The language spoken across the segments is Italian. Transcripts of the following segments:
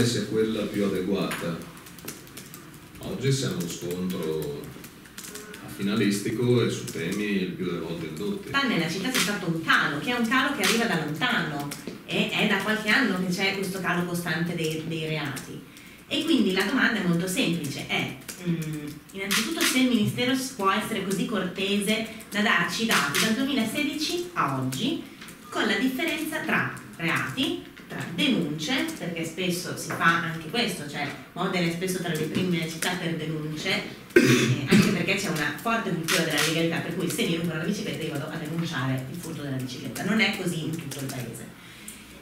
sia quella più adeguata. Oggi siamo allo scontro finalistico e su temi il più delle volte indotti. Nella città c'è stato un calo, che è un calo che arriva da lontano e è da qualche anno che c'è questo calo costante dei, dei reati. E quindi la domanda è molto semplice, è mm, innanzitutto se il Ministero può essere così cortese da darci i dati dal 2016 a oggi con la differenza tra reati, tra denunce, perché spesso si fa anche questo, cioè Modena è spesso tra le prime città per denunce, eh, anche perché c'è una forte cultura della legalità, per cui se mi rubano la bicicletta io vado a denunciare il furto della bicicletta, non è così in tutto il paese.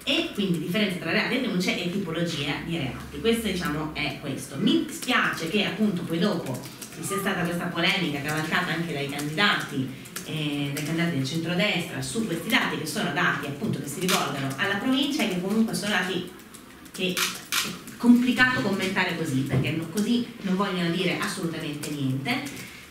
E quindi differenza tra reati e denunce e tipologia di reati. Questo diciamo è questo. Mi spiace che appunto poi dopo ci sia stata questa polemica cavalcata anche dai candidati eh, dai candidati del centrodestra su questi dati che sono dati appunto si rivolgono alla provincia e che comunque sono dati che è complicato commentare così perché così non vogliono dire assolutamente niente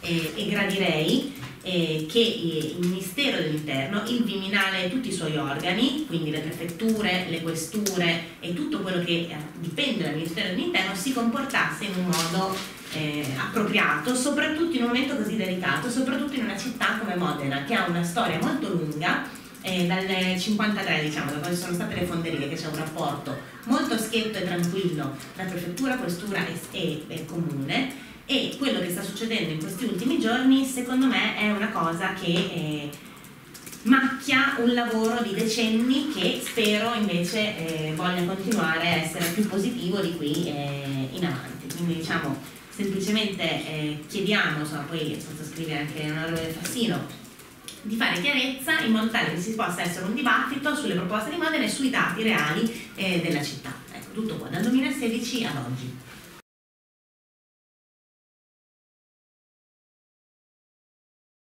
eh, e gradirei eh, che il Ministero dell'Interno, il Viminale e tutti i suoi organi, quindi le prefetture, le questure e tutto quello che eh, dipende dal Ministero dell'Interno si comportasse in un modo eh, appropriato, soprattutto in un momento così delicato, soprattutto in una città come Modena, che ha una storia molto lunga, eh, dal 53 diciamo, da quando sono state le fonderie, che c'è un rapporto molto schietto e tranquillo tra prefettura, questura e, e, e comune, e quello che sta succedendo in questi ultimi giorni secondo me è una cosa che eh, macchia un lavoro di decenni che spero invece eh, voglia continuare a essere più positivo di qui eh, in avanti. Quindi diciamo semplicemente eh, chiediamo, insomma, poi sottoscrive anche l'onorevole Fassino, di fare chiarezza in modo tale che ci possa essere un dibattito sulle proposte di Modena e sui dati reali eh, della città. Ecco, tutto qua, dal 2016 ad oggi.